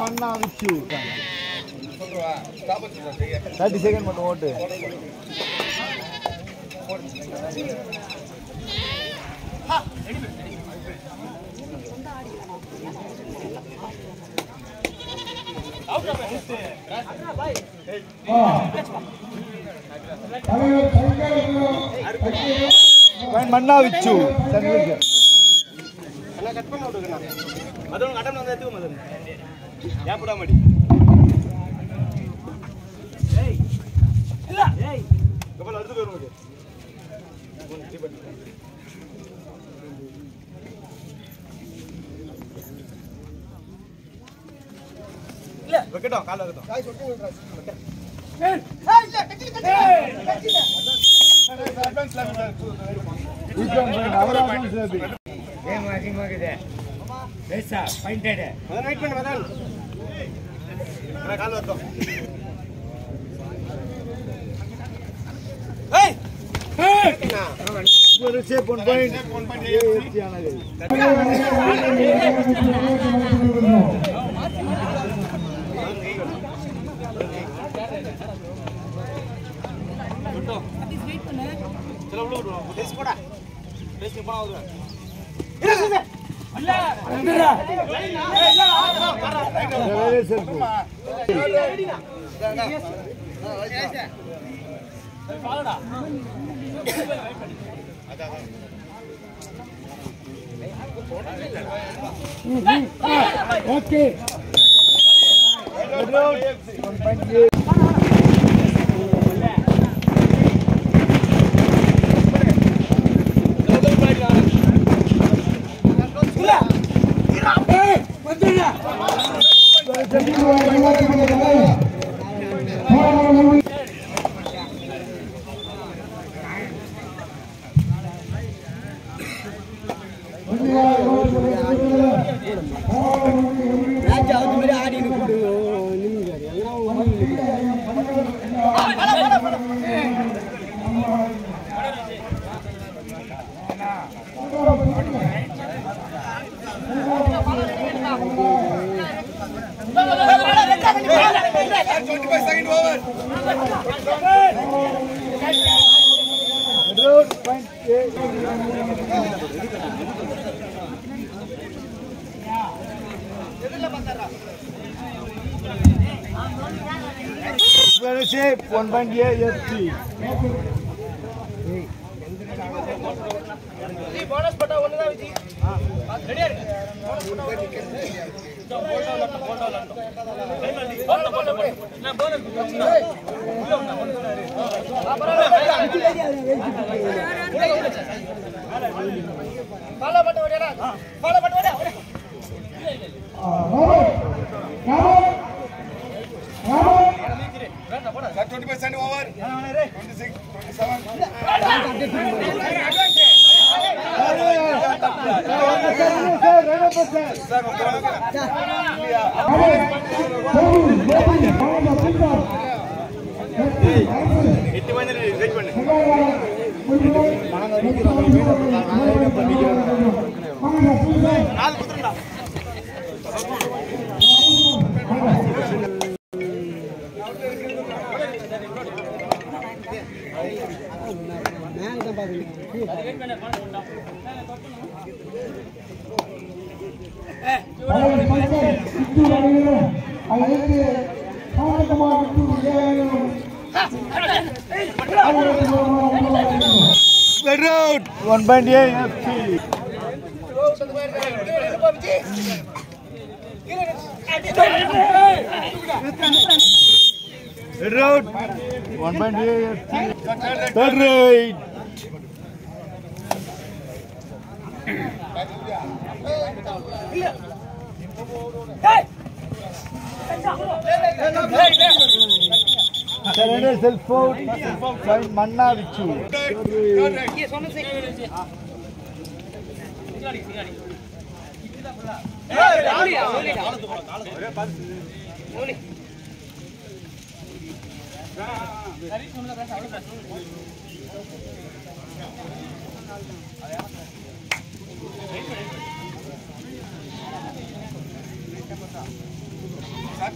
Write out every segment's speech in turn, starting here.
மண்ணா வச்சு thirty second மட்டும் ஓட்டு ரெடி மன்னா விச்சு ಕಟ್ ಮಾಡಿ ಅದೊಂದು ಆಟಮ್ ಒಂದು ಎತ್ತಿಗೋ ಮೊದಲು ಯಾವ ಪುಡ ಮಾಡಿ வைக்கட்டும் கால வைக்கட்டும் ஏய் ப்ளீஸ் வெயிட் ஓகே. ಇವತ್ತು वन पॉइंट ये एस टी बोनस पटा वन दा विजी रेडी बोनस पटा वन दा बोल डाउन लट बोल डाउन लट बोल बोल बोल ना बोनस ना आ बराबर फालो पटा ओडेला फालो पटा எட்டு மணி வெயிட் பண்ணு நாலு குத்துருங்களா ಐತೆ ಭಾರತ ಮಾಡಿಟ್ಟು ಏನು out one point A F C Red out. One point here. Third right. Hey! Sir, twenty percent over. A bonus point. Bonus point.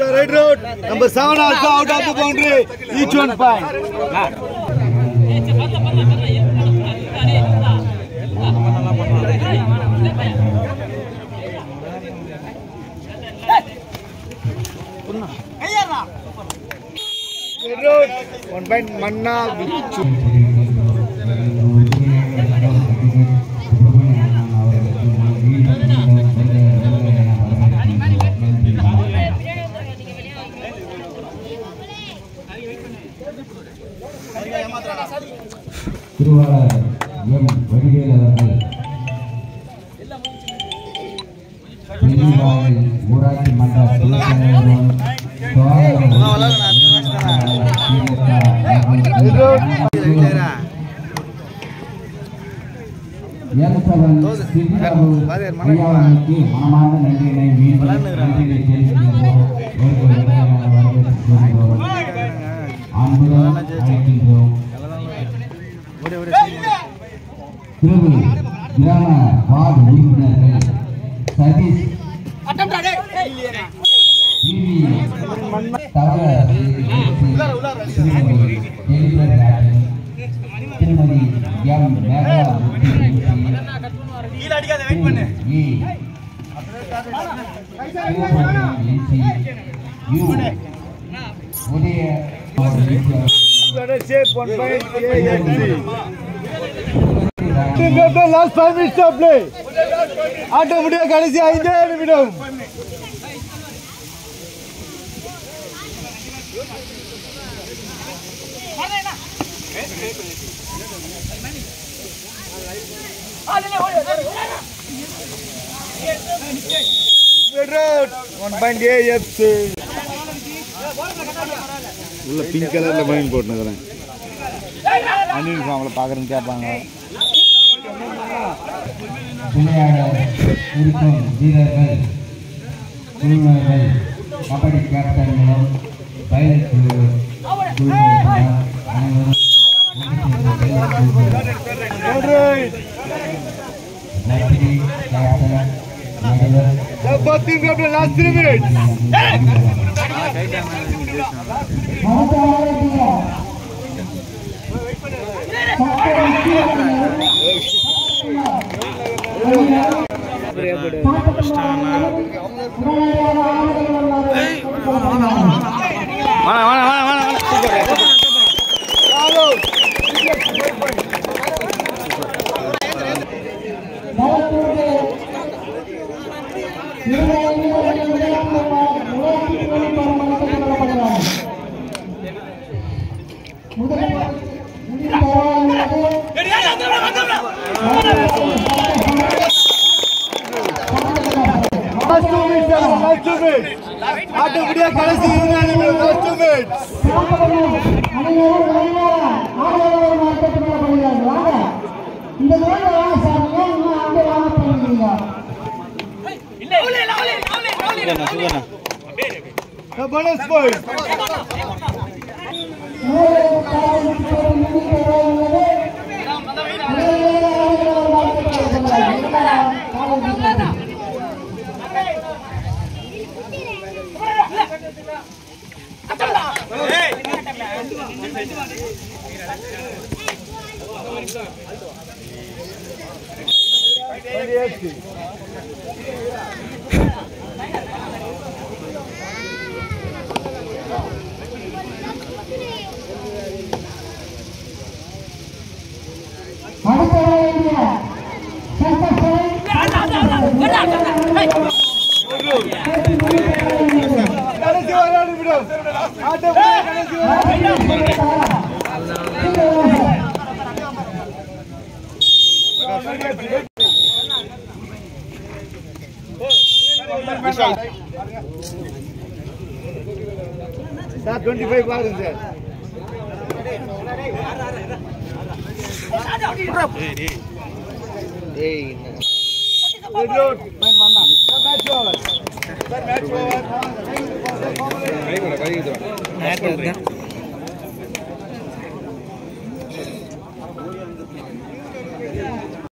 Right road, number seven also out of the boundary, each one five. One point Manna Vichu. திருவாளர் M Vadivel அவர்கள் ஊராட்சி மன்ற துணைத் தலைவரும் மனமார்ந்த நன்றியினை மீண்டும் நன்றியை தெரிவிக்கின்றோம் கீழே அடிக்காத வெயிட் பண்ணு வி யூ உதய shape one last five minutes of play. ஆட்ட முடிய கடைசி ஐந்தே நிமிடம் உள்ள பிங்க் கலர்ல மைண்ட் போட்டுனுக்குறேன் யூனிஃபார்ம்ல பாக்குறேன்னு கேட்பாங்க வீரர்கள் குழுவினர்கள் kabaddi கேப்டன்களும் team captain last three minutes last two minutes ஆட்ட முடிய கடைசி இருபது நிமிடம் sir twenty five பாருங்க sir Good road. Sir, match